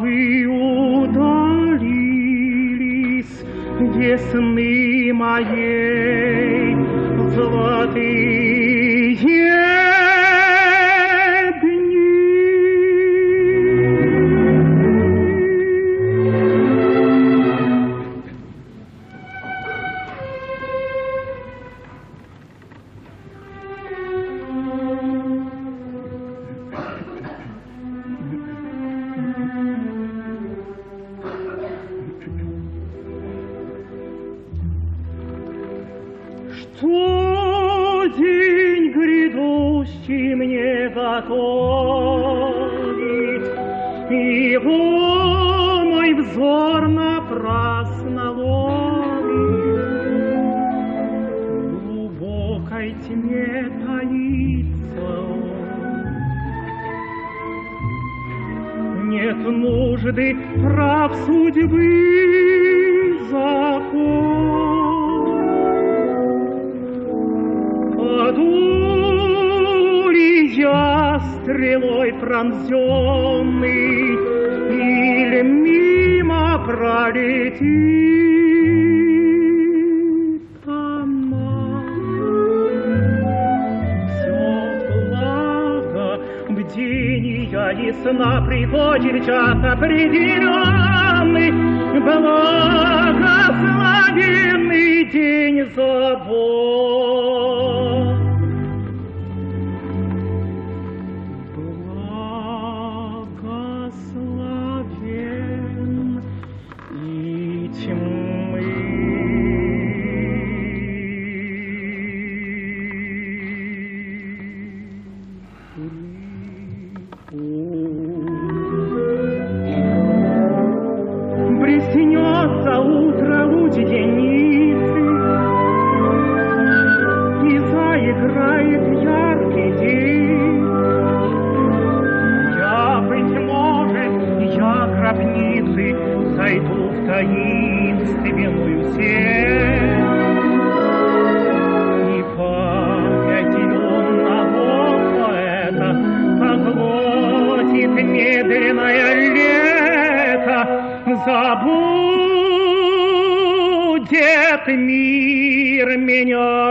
вы удалились весны моей золотые. ты мне готовить. Его мой взор напрасно ловит, глубокой тьме таится он. Нет нужды прав судьбы закон. Подумай, стрелой пронзенный или мимо пролетит она. Все благо бдения и сна приходит час определенный, благословенный день забот. Mm-hmm. свет мир меня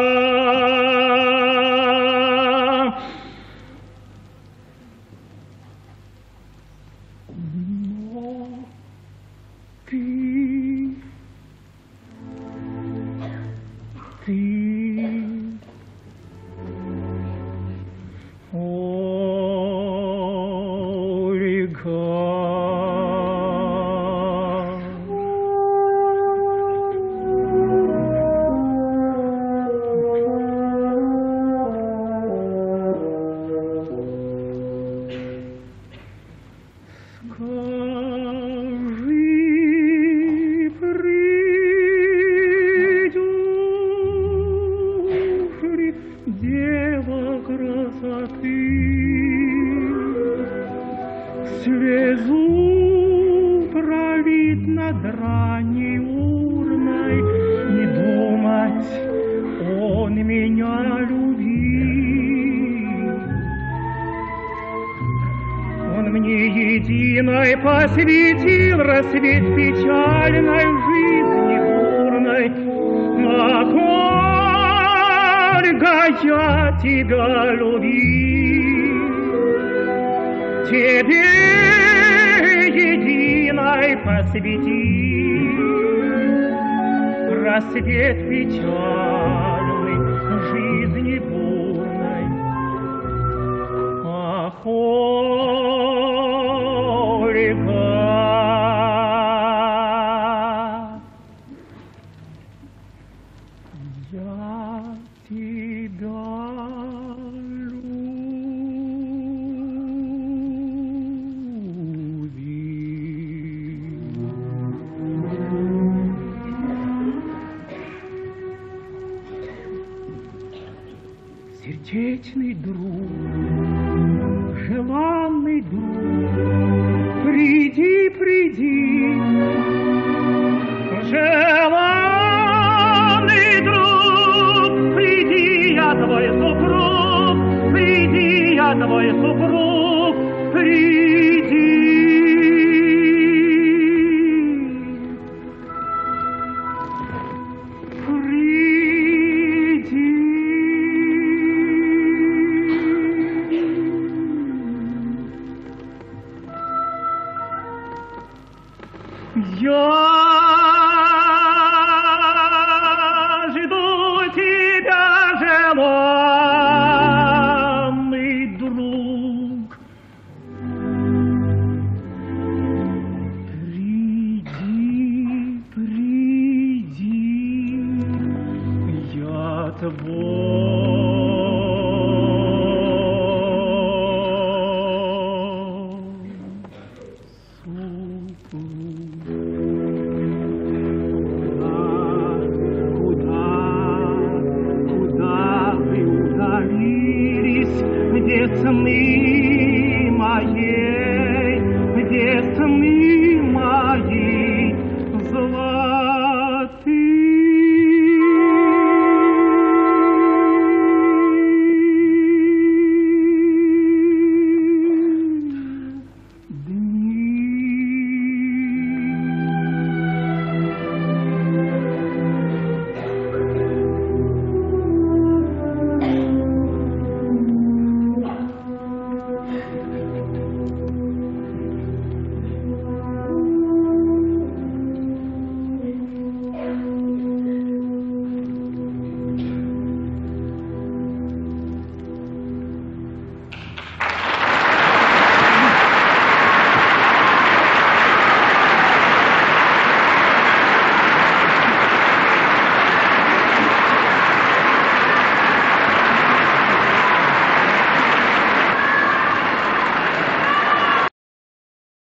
над урной не думать, он меня любит. Он мне единой посвятил рассвет печальной жизни бурной. Макольга, я тебя любил, тебе лампой посвети. Рассвет печальный, жизни бурной. Ах, о, река! Я тебя вечный друг, желанный друг, приди, приди, желанный я твой